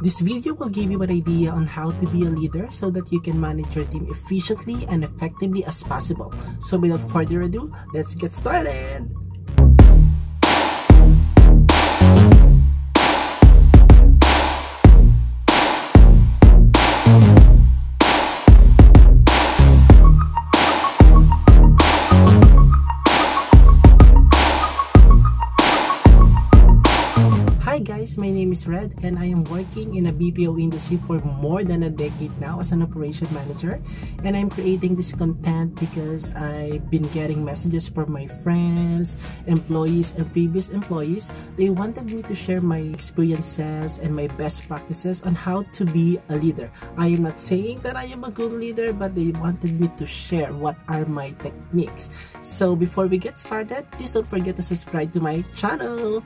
This video will give you an idea on how to be a leader so that you can manage your team efficiently and effectively as possible. So without further ado, let's get started! Name is Red and I am working in a BPO industry for more than a decade now as an operation manager and I'm creating this content because I've been getting messages from my friends, employees and previous employees. They wanted me to share my experiences and my best practices on how to be a leader. I am not saying that I am a good leader but they wanted me to share what are my techniques. So before we get started, please don't forget to subscribe to my channel.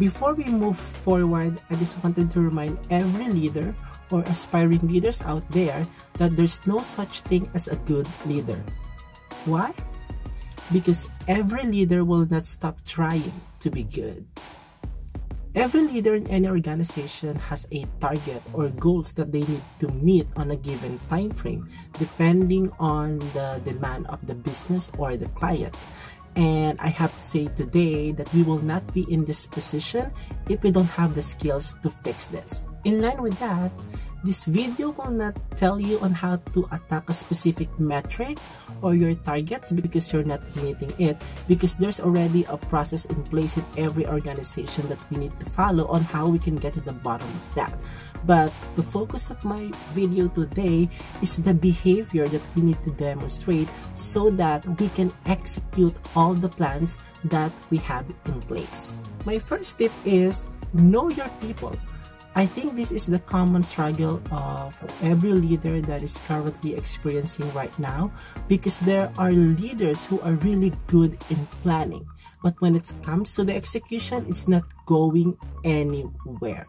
Before we move forward, I just wanted to remind every leader or aspiring leaders out there that there's no such thing as a good leader. Why? Because every leader will not stop trying to be good. Every leader in any organization has a target or goals that they need to meet on a given time frame depending on the demand of the business or the client. And I have to say today that we will not be in this position if we don't have the skills to fix this. In line with that, this video will not tell you on how to attack a specific metric or your targets because you're not meeting it because there's already a process in place in every organization that we need to follow on how we can get to the bottom of that. But the focus of my video today is the behavior that we need to demonstrate so that we can execute all the plans that we have in place. My first tip is know your people I think this is the common struggle of every leader that is currently experiencing right now because there are leaders who are really good in planning, but when it comes to the execution, it's not going anywhere.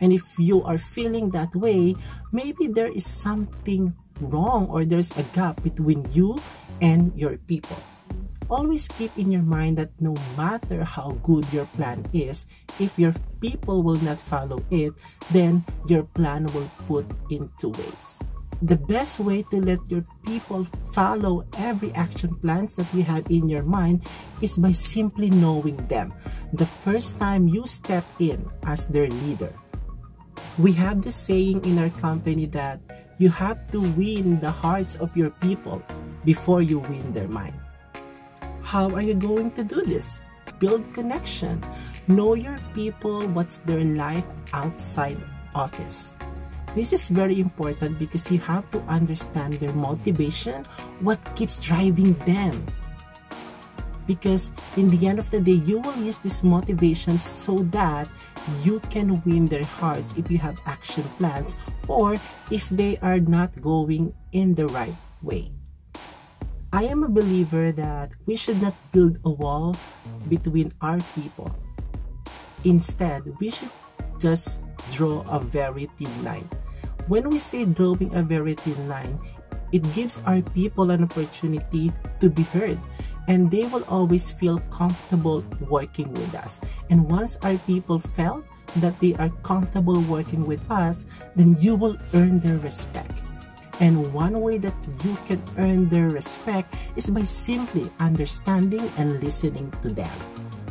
And if you are feeling that way, maybe there is something wrong or there's a gap between you and your people always keep in your mind that no matter how good your plan is, if your people will not follow it, then your plan will put into waste. The best way to let your people follow every action plans that you have in your mind is by simply knowing them. The first time you step in as their leader. We have the saying in our company that you have to win the hearts of your people before you win their mind. How are you going to do this? Build connection. Know your people, what's their life outside office. This is very important because you have to understand their motivation, what keeps driving them. Because in the end of the day, you will use this motivation so that you can win their hearts if you have action plans or if they are not going in the right way. I am a believer that we should not build a wall between our people. Instead, we should just draw a very thin line. When we say drawing a very thin line, it gives our people an opportunity to be heard and they will always feel comfortable working with us. And once our people felt that they are comfortable working with us, then you will earn their respect. And one way that you can earn their respect is by simply understanding and listening to them.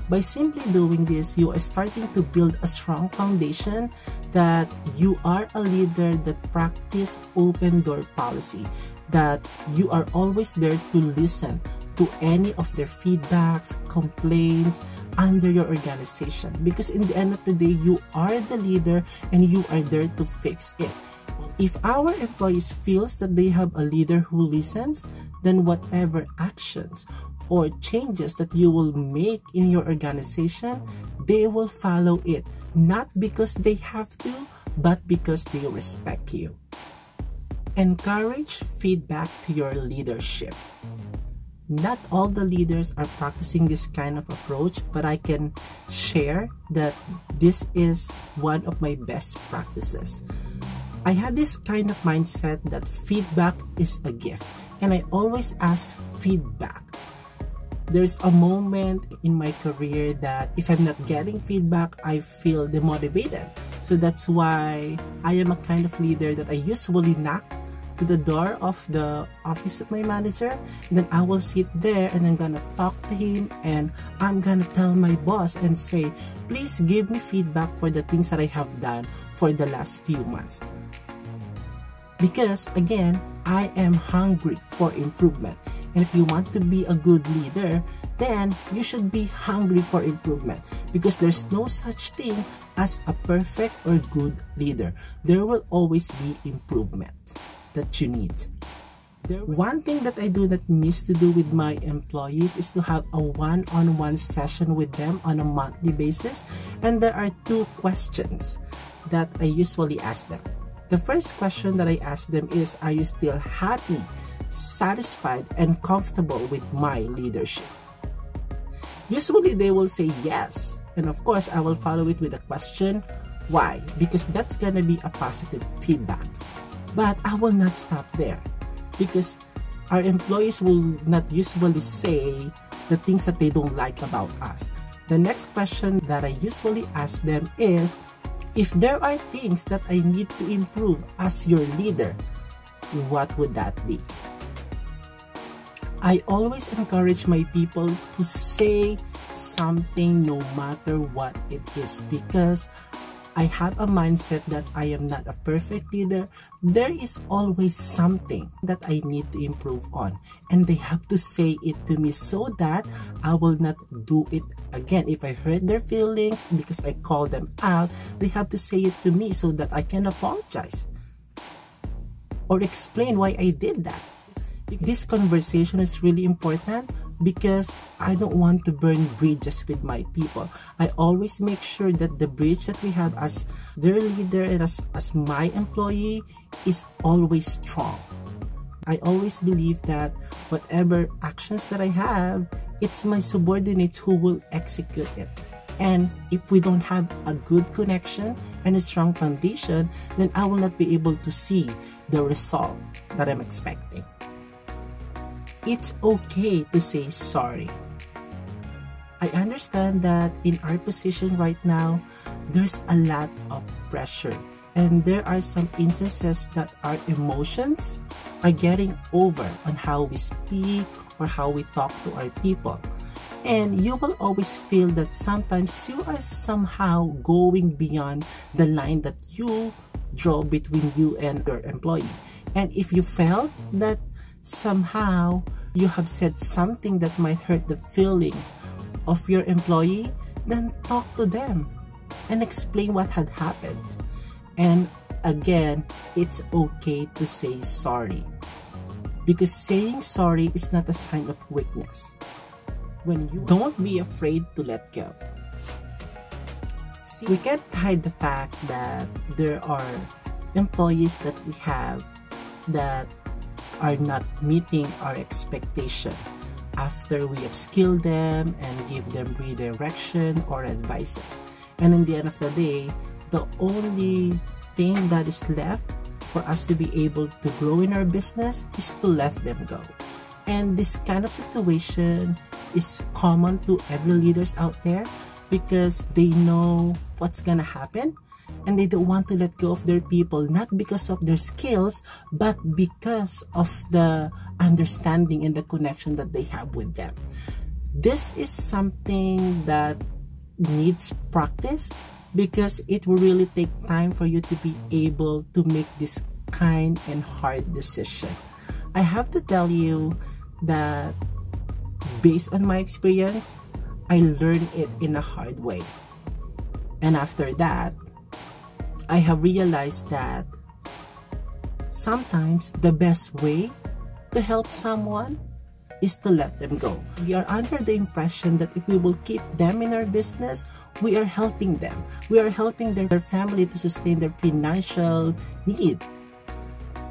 By simply doing this, you are starting to build a strong foundation that you are a leader that practice open door policy, that you are always there to listen to any of their feedbacks, complaints under your organization. Because in the end of the day, you are the leader and you are there to fix it. If our employees feels that they have a leader who listens, then whatever actions or changes that you will make in your organization, they will follow it, not because they have to, but because they respect you. Encourage feedback to your leadership. Not all the leaders are practicing this kind of approach, but I can share that this is one of my best practices. I have this kind of mindset that feedback is a gift and I always ask feedback. there's a moment in my career that if I'm not getting feedback, I feel demotivated. So that's why I am a kind of leader that I usually knock to the door of the office of my manager and then I will sit there and I'm gonna talk to him and I'm gonna tell my boss and say please give me feedback for the things that I have done for the last few months because again I am hungry for improvement and if you want to be a good leader, then you should be hungry for improvement because there's no such thing as a perfect or good leader. There will always be improvement that you need. One thing that I do not miss to do with my employees is to have a one-on-one -on -one session with them on a monthly basis. And there are two questions that I usually ask them. The first question that I ask them is, are you still happy satisfied and comfortable with my leadership? Usually they will say yes. And of course, I will follow it with a question, why? Because that's gonna be a positive feedback. But I will not stop there because our employees will not usually say the things that they don't like about us. The next question that I usually ask them is, if there are things that I need to improve as your leader, what would that be? I always encourage my people to say something no matter what it is because I have a mindset that I am not a perfect leader. There is always something that I need to improve on. And they have to say it to me so that I will not do it again. If I hurt their feelings because I call them out, they have to say it to me so that I can apologize or explain why I did that. This conversation is really important because I don't want to burn bridges with my people. I always make sure that the bridge that we have as their leader and as, as my employee is always strong. I always believe that whatever actions that I have, it's my subordinates who will execute it. And if we don't have a good connection and a strong foundation, then I will not be able to see the result that I'm expecting it's okay to say sorry. I understand that in our position right now, there's a lot of pressure and there are some instances that our emotions are getting over on how we speak or how we talk to our people. And you will always feel that sometimes you are somehow going beyond the line that you draw between you and your employee. And if you felt that somehow you have said something that might hurt the feelings of your employee, then talk to them and explain what had happened. And again, it's okay to say sorry. Because saying sorry is not a sign of weakness. When you don't be afraid to let go. See, we can't hide the fact that there are employees that we have that are not meeting our expectation after we upskill them and give them redirection or advices. And in the end of the day, the only thing that is left for us to be able to grow in our business is to let them go. And this kind of situation is common to every leaders out there because they know what's gonna happen and they don't want to let go of their people not because of their skills but because of the understanding and the connection that they have with them. This is something that needs practice because it will really take time for you to be able to make this kind and hard decision. I have to tell you that based on my experience i learned it in a hard way. And after that I have realized that sometimes the best way to help someone is to let them go. We are under the impression that if we will keep them in our business, we are helping them. We are helping their, their family to sustain their financial need.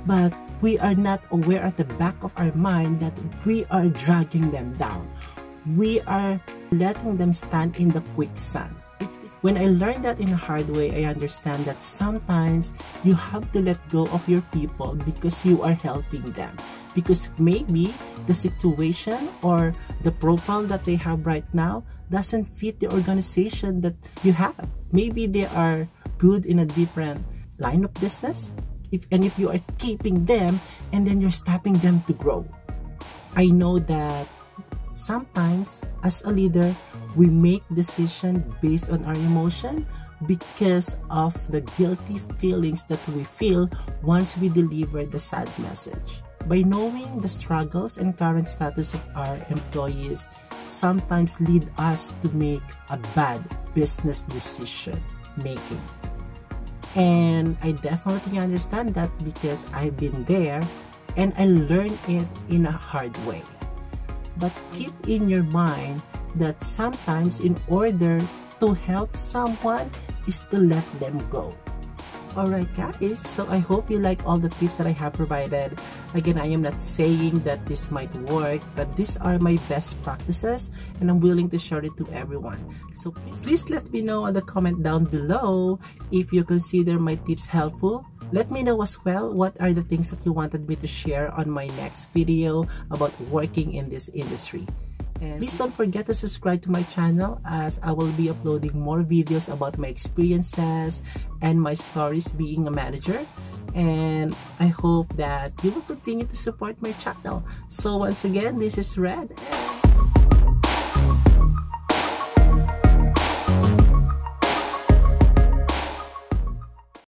But we are not aware at the back of our mind that we are dragging them down. We are letting them stand in the quicksand. When I learned that in a hard way, I understand that sometimes you have to let go of your people because you are helping them. because maybe the situation or the profile that they have right now doesn't fit the organization that you have. Maybe they are good in a different line of business. If and if you are keeping them and then you're stopping them to grow. I know that sometimes as a leader we make decision based on our emotion because of the guilty feelings that we feel once we deliver the sad message. By knowing the struggles and current status of our employees sometimes lead us to make a bad business decision making. And I definitely understand that because I've been there and I learned it in a hard way. But keep in your mind that sometimes in order to help someone is to let them go. Alright guys, so I hope you like all the tips that I have provided. Again, I am not saying that this might work, but these are my best practices and I'm willing to share it to everyone. So please, please let me know in the comment down below if you consider my tips helpful let me know as well what are the things that you wanted me to share on my next video about working in this industry. And please don't forget to subscribe to my channel as I will be uploading more videos about my experiences and my stories being a manager. And I hope that you will continue to support my channel. So once again, this is Red